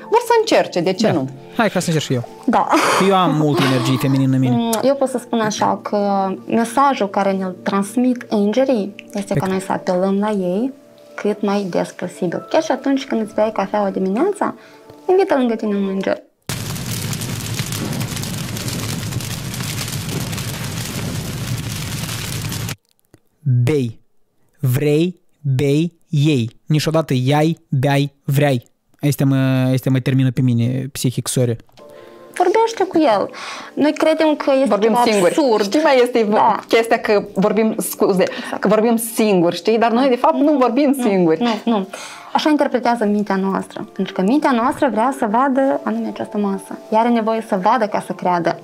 vor să încerce, de ce da. nu? Hai ca să încerc și eu. Da. (laughs) Eu am multă energie feminină în mine. Mm, eu pot să spun așa că mesajul care ne-l transmit îngerii este Pe ca noi să apelăm la ei cât mai des posibil. Chiar și atunci când îți bei cafeaua dimineața, invită lângă tine un înger. Bei. Vrei, bei, ei. Niciodată iai, beai, vreai. Este mă, este mă termină pe mine psihic, sorry. Vorbește vorbește cu el. Noi credem că este vorbim ceva singuri. absurd. Știi mai este Da. chestia că vorbim, scuze, Exact. că vorbim singuri, știi? Dar noi de fapt nu vorbim singuri. Nu, nu. Așa interpretează mintea noastră. Pentru că mintea noastră vrea să vadă anume această masă. Ea are nevoie să vadă ca să creadă.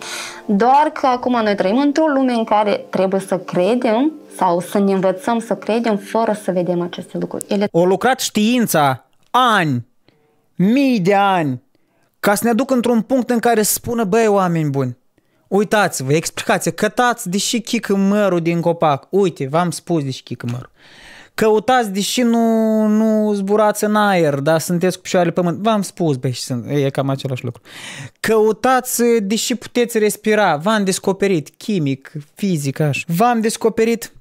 Doar că acum noi trăim într-o lume în care trebuie să credem sau să ne învățăm să credem fără să vedem aceste lucruri. Ele O lucrat știința ani, mii de ani, ca să ne aduc într-un punct în care să spună, băi, oameni buni, uitați-vă, explicați cătați deși chică mărul din copac. Uite, v-am spus deși chică mărul. Căutați deși nu, nu zburați în aer, dar sunteți cu picioarele pe pământ. V-am spus, băi, și sunt, e cam același lucru. Căutați deși puteți respira. V-am descoperit chimic, fizic, așa. V-am descoperit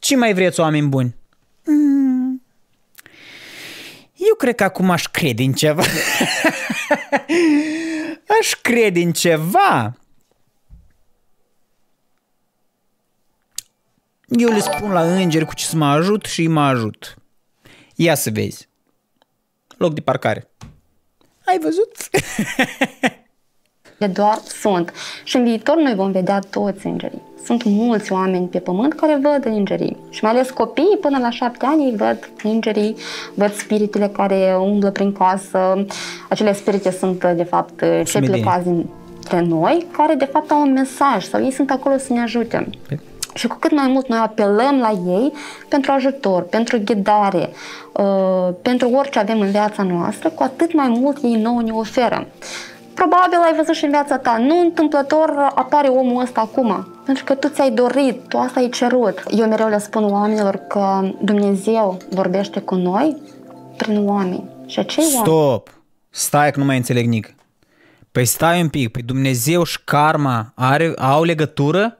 ce mai vreți, oameni buni? Eu cred că acum aș crede în ceva. (laughs) aș crede în ceva. Eu le spun la îngeri cu ce să mă ajut și mă ajut. Ia să vezi. Loc de parcare. Ai văzut? (laughs) doar sunt. Și în viitor noi vom vedea toți îngerii. Sunt mulți oameni pe pământ care văd îngerii. Și mai ales copiii până la șapte ani ei văd îngerii, văd spiritele care umblă prin casă. Acele spirite sunt de fapt cele Sumedenie. plecați dintre noi, care de fapt au un mesaj sau ei sunt acolo să ne ajute. Și cu cât mai mult noi apelăm la ei pentru ajutor, pentru ghidare, uh, pentru orice avem în viața noastră, cu atât mai mult ei nouă ne oferă. Probabil ai văzut și în viața ta, nu întâmplător apare omul ăsta acum, pentru că tu ți-ai dorit, tu asta ai cerut. Eu mereu le spun oamenilor că Dumnezeu vorbește cu noi prin oameni. Și acei oameni Stop! Stai că nu mai înțeleg nic. Păi stai un pic, păi Dumnezeu și karma are, au legătură?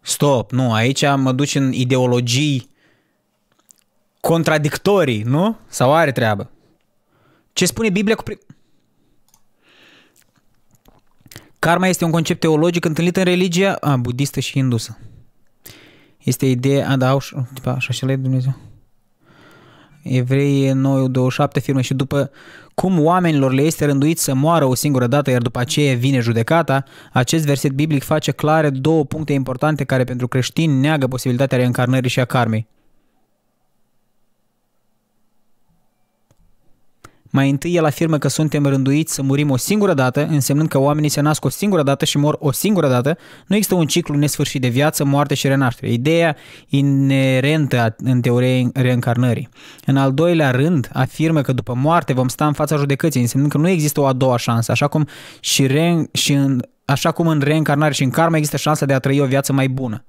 Stop, nu, aici mă duci în ideologii contradictorii, nu? Sau are treabă? Ce spune Biblia cu... Pri- Karma este un concept teologic întâlnit în religia a, budistă și hindusă. Este ideea, a, da, au, și- tipa, așa și la Dumnezeu. Evrei 9.27 afirmă și după cum oamenilor le este rânduit să moară o singură dată, iar după aceea vine judecata, acest verset biblic face clare două puncte importante care pentru creștini neagă posibilitatea reîncarnării și a karmei. Mai întâi el afirmă că suntem rânduiți să murim o singură dată, însemnând că oamenii se nasc o singură dată și mor o singură dată. Nu există un ciclu nesfârșit de viață, moarte și renaștere. Ideea inerentă a- în teoria reîncarnării. În al doilea rând, afirmă că după moarte vom sta în fața judecății, însemnând că nu există o a doua șansă, așa cum și, re- și în, așa cum în reîncarnare și în karma există șansa de a trăi o viață mai bună.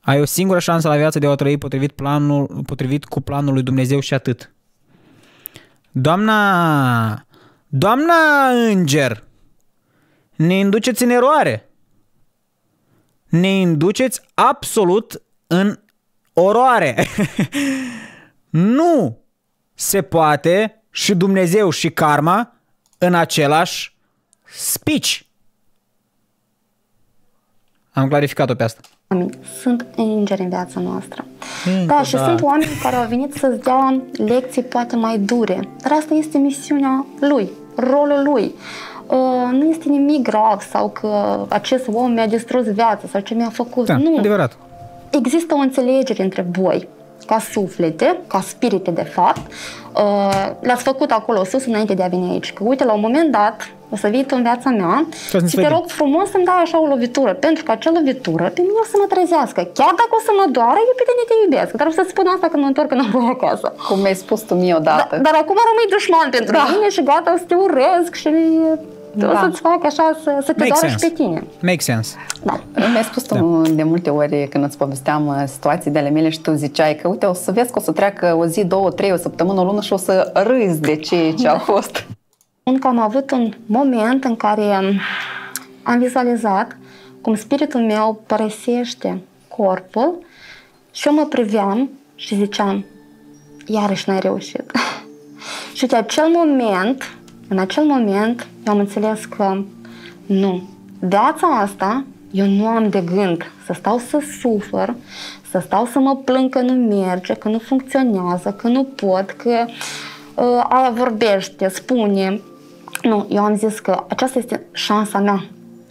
Ai o singură șansă la viață de a o trăi potrivit, planul, potrivit cu planul lui Dumnezeu și atât. Doamna, doamna înger, ne induceți în eroare. Ne induceți absolut în oroare. (laughs) nu se poate și Dumnezeu și karma în același speech. Am clarificat-o pe asta. Oameni sunt îngeri în viața noastră. Încă, da, și da. sunt oameni care au venit să-ți dea lecții poate mai dure, dar asta este misiunea lui, rolul lui. Uh, nu este nimic grav sau că acest om mi-a distrus viața sau ce mi-a făcut. Da, nu. adevărat. Există o înțelegere între voi, ca suflete, ca spirite de fapt. Uh, le-ați făcut acolo sus înainte de a veni aici. Că uite, la un moment dat, o să vii tu în viața mea să ne și te vedem. rog frumos să-mi dai așa o lovitură, pentru că acea lovitură pe mine o să mă trezească. Chiar dacă o să mă doară, eu pe tine te iubesc. Dar o să spun asta când mă întorc înapoi acasă. Cum mi-ai spus tu mie Da, odată. dar acum rămâi dușman pentru Da. mine și gata, o să te urăsc și o Da. să-ți fac așa să, să te Make doară și sense. pe tine. Make sense. Da. Mi-ai spus tu de multe ori când îți povesteam uh, situații de ale mele și tu ziceai că uite o să vezi că o să treacă o zi, două, trei, o săptămână, o lună și o să râzi de ce, ce a fost. Încă am avut un moment în care um, am vizualizat cum spiritul meu părăsește corpul și eu mă priveam și ziceam, iarăși n-ai reușit. (laughs) și de acel moment, în acel moment, eu am înțeles că nu, viața asta eu nu am de gând să stau să sufăr, să stau să mă plâng că nu merge, că nu funcționează, că nu pot, că uh, aia vorbește, spune, Nu, eu am zis că aceasta este șansa mea.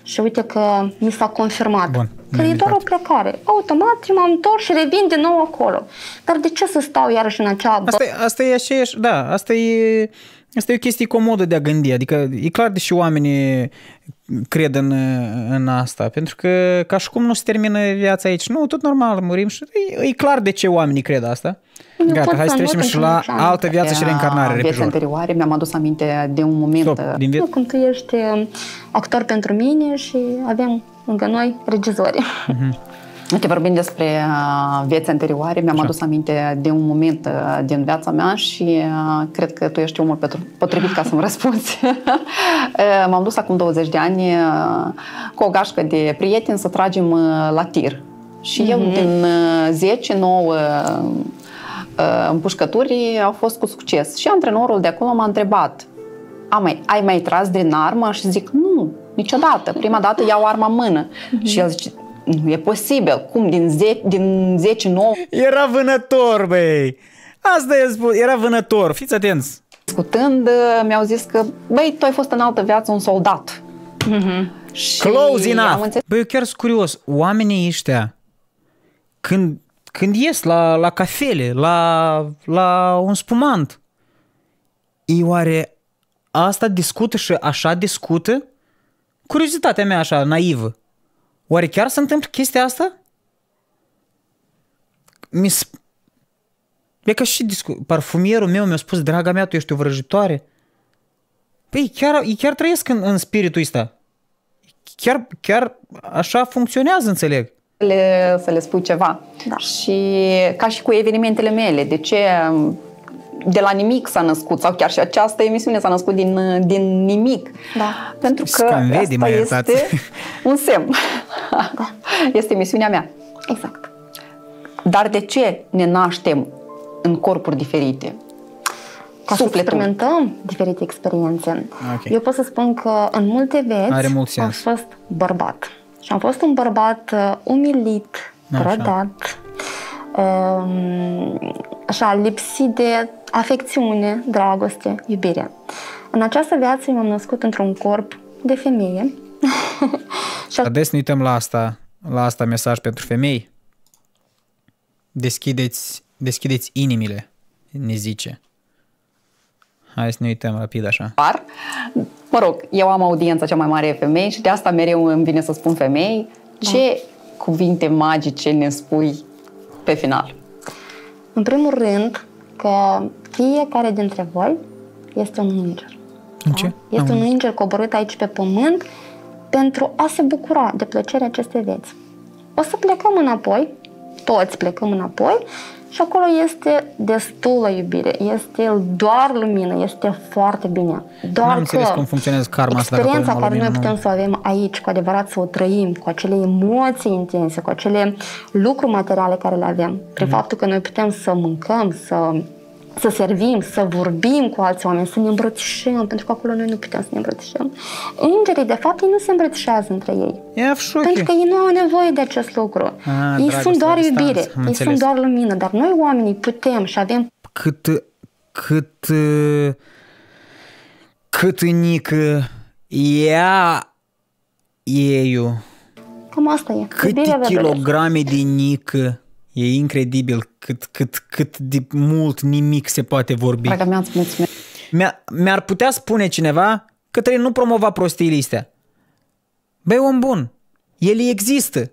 Și uite că mi s-a confirmat. Bun, că e doar o plecare. Automat m-am întors și revin din nou acolo. Dar de ce să stau iarăși în acea... Asta, e- asta e aceeași, da, asta e, asta e o chestie comodă de a gândi, adică e clar de și oamenii cred în, în asta, pentru că ca și cum nu se termină viața aici, nu, tot normal, murim și e, e clar de ce oamenii cred asta. Nu Gata, pot hai să să trecem nu și pentru la nici ani. altă viață și reîncarnare, Vieți repejor. anterioare mi-am adus aminte de un moment Stop, din Nu, viață. când tu ești uh, actor pentru mine și avem lângă noi regizori. Uite, vorbind despre uh, vieți anterioare, mi-am Așa. adus aminte de un moment uh, din viața mea și uh, cred că tu ești omul petru- potrivit ca să-mi (laughs) răspunzi. (laughs) Uh, M-am dus acum 20 de ani uh, cu o gașcă de prieteni să tragem uh, la tir. Și eu din uh, 10, 9 uh, împușcături au fost cu succes. Și antrenorul de acolo m-a întrebat ai mai, ai mai tras din armă? Și zic, nu, niciodată. Prima dată iau arma în mână. Și el zice, nu e posibil. Cum din 10, din 10 9 Era vânător, băi! Asta e spus, era vânător, fiți atenți! discutând, mi-au zis că, băi, tu ai fost în altă viață un soldat. Și Close am enough! înțeles Băi, eu chiar sunt curios, oamenii ăștia, când, când ies la, la cafele, la, la un spumant, ei oare asta discută și așa discută? Curiozitatea mea așa, naivă. Oare chiar se întâmplă chestia asta? Mi s- E ca și discu- parfumierul meu mi-a spus, draga mea, tu ești o vrăjitoare. Păi chiar, ei chiar trăiesc în, în spiritul ăsta. Chiar, chiar așa funcționează, înțeleg. le, să le spui ceva. Da. Și ca și cu evenimentele mele, de ce de la nimic s-a născut, sau chiar și această emisiune s-a născut din, din nimic. Da. Pentru că Scanvedi, asta mă iertați. este un semn. (laughs) Este emisiunea mea. Exact. Dar de ce ne naștem în corpuri diferite? Ca să Sufletul. experimentăm diferite experiențe. Ok. Eu pot să spun că în multe vieți Are mult am sens. fost bărbat. Și am fost un bărbat uh, umilit, Așa. trădat, um, așa, lipsit de afecțiune, dragoste, iubire. În această viață eu m-am născut într-un corp de femeie. (laughs) și Ades ne uităm la asta, la asta mesaj pentru femei. Deschideți, deschideți inimile, ne zice. Hai să ne uităm rapid așa. Par. Mă rog, eu am audiența cea mai mare femei și de asta mereu îmi vine să spun femei. Ce cuvinte magice ne spui pe final? În primul rând că fiecare dintre voi este un înger. În ce? Este Am- un înger coborât aici pe pământ pentru a se bucura de plăcerea acestei vieți. O să plecăm înapoi, toți plecăm înapoi și acolo este destulă iubire, este doar lumină, este foarte bine. Doar N-am că înțeles cum funcționează karma asta, dacă experiența acolo care lumină noi nu- putem să o avem aici, cu adevărat să o trăim, cu acele emoții intense, cu acele lucruri materiale care le avem, prin Mhm. faptul că noi putem să mâncăm, să să servim, să vorbim cu alți oameni, să ne îmbrățișăm, pentru că acolo noi nu putem să ne îmbrățișăm. Îngerii, de fapt, ei nu se îmbrățișează între ei. Ia șochi. Pentru că ei nu au nevoie de acest lucru. Ah, ei dragoste sunt doar la distanță, iubire, am ei înțeles. sunt doar lumină, dar noi oamenii putem și avem cât, cât, uh, cât înică ea eiu, cam asta e. câte Iubirea vă doresc. kilograme de nică, e incredibil cât, cât, cât de mult nimic se poate vorbi. Draga mea, îți mulțumesc. Mi-a, mi-ar putea spune cineva că trebuie nu promova prostiile astea. Băi, om bun, ele există.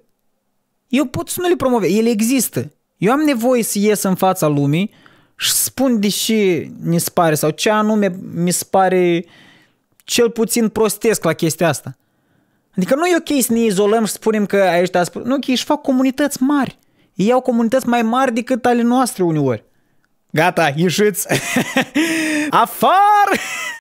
Eu pot să nu le promovez, ele există. Eu am nevoie să ies în fața lumii și să spun deși mi se pare sau ce anume mi se pare cel puțin prostesc la chestia asta. Adică nu e ok să ne izolăm și să spunem că ăștia spun, nu ok, își fac comunități mari. Ei au comunități mai mari decât ale noastre uneori. Gata, ieșiți! (laughs) Afară!